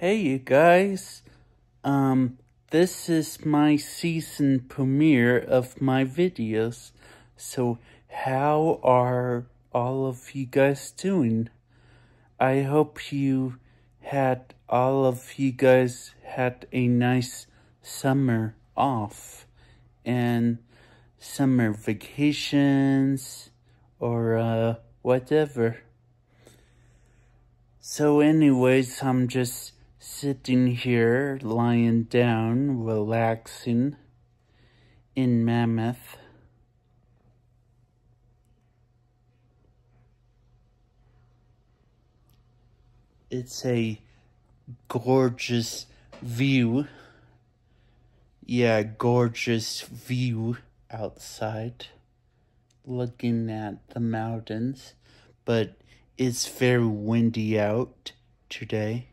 Hey you guys, um, this is my season premiere of my videos, so how are all of you guys doing? I hope you had, all of you guys had a nice summer off, and summer vacations, or, uh, whatever. So anyways, I'm just sitting here, lying down, relaxing in Mammoth. It's a gorgeous view. Yeah, gorgeous view outside, looking at the mountains, but it's very windy out today.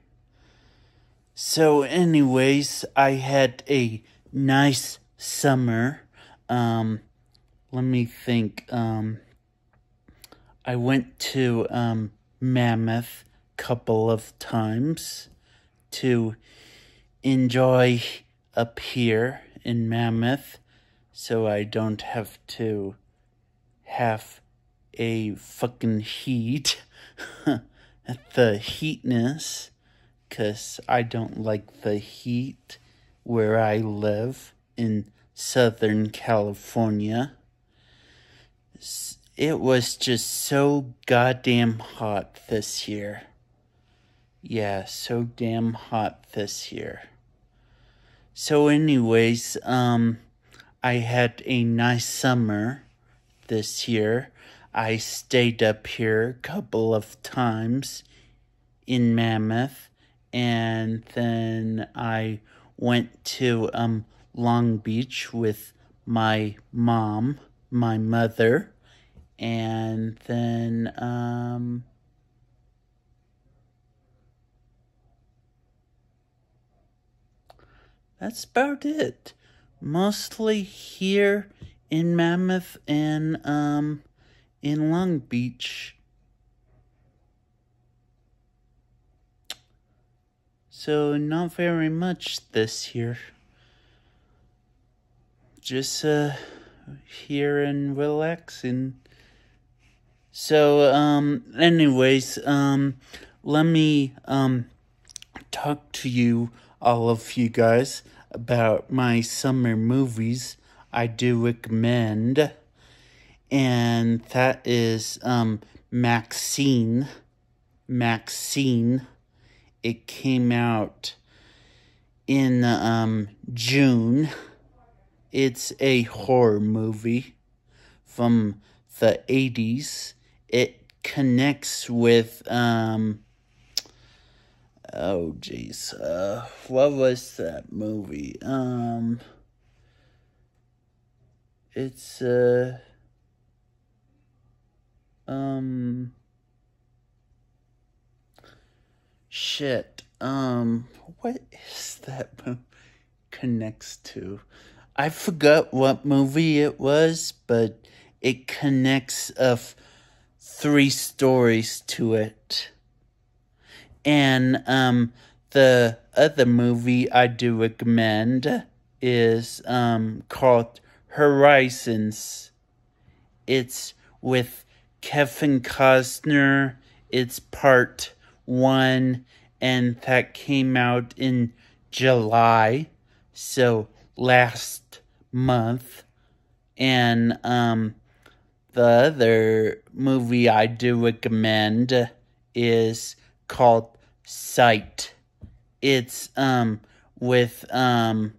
So, anyways, I had a nice summer. Um, let me think. Um, I went to um, Mammoth a couple of times to enjoy up here in Mammoth so I don't have to have a fucking heat. At the heatness because I don't like the heat where I live in Southern California. It was just so goddamn hot this year. Yeah, so damn hot this year. So anyways, um, I had a nice summer this year. I stayed up here a couple of times in Mammoth and then I went to um, Long Beach with my mom, my mother, and then um, that's about it. Mostly here in Mammoth and um, in Long Beach. So, not very much this year. Just, uh, here and relaxing. So, um, anyways, um, let me, um, talk to you, all of you guys, about my summer movies I do recommend. And that is, um, MaXXXine. MaXXXine it came out in um, June. It's a horror movie from the 80s. It connects with um oh jeez uh what was that movie um it's uh um Shit. Um, what is that connects to? I forgot what movie it was, but it connects of three stories to it. And um the other movie I do recommend is um called Horizons. It's with Kevin Costner. It's part one, and that came out in July, so last month. And um, the other movie I do recommend is called Sight. It's um with um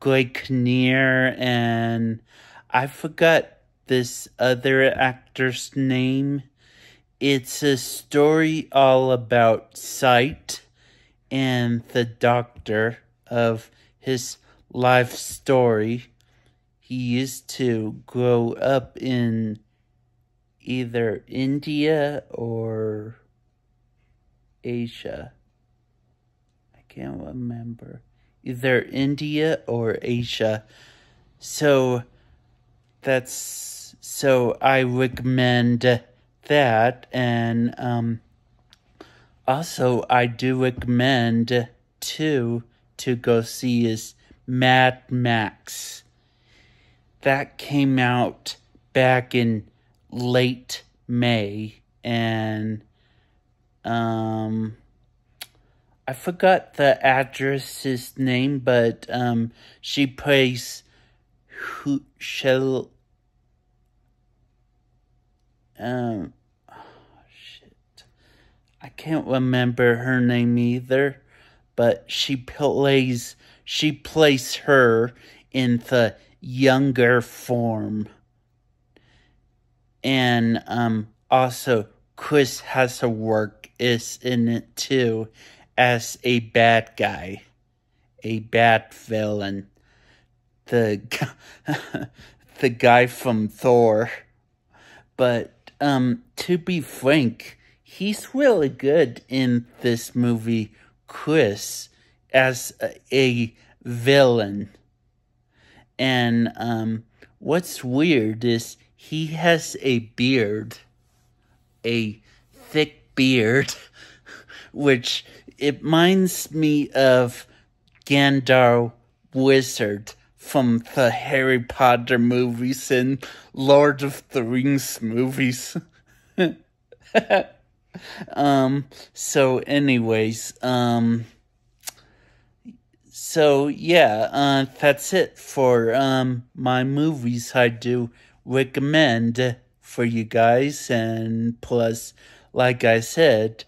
Greg Kinnear and I forgot this other actor's name. It's a story all about sight and the doctor of his life story. He used to grow up in either India or Asia. I can't remember. Either India or Asia. So that's so I recommend that and um, Also, I do recommend too to go see is Mad Max. That came out back in late May and um I forgot the actress's name, but um she plays who shall um. I can't remember her name either, but she plays she plays her in the younger form. And um also Chris Hemsworth is in it too as a bad guy, a bad villain. The the guy from Thor. But um to be frank, he's really good in this movie Chris as a, villain. And um what's weird is he has a beard a thick beard, which it reminds me of Gandalf Wizard from the Harry Potter movies and Lord of the Rings movies. um, so anyways, um, so yeah, uh, that's it for, um, my movies I do recommend for you guys. And plus, like I said,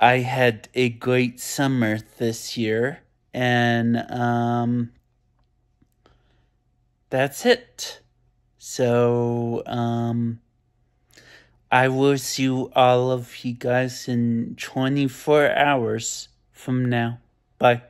I had a great summer this year. And um, that's it. So um, I will see all of you guys in 24 hours from now. Bye.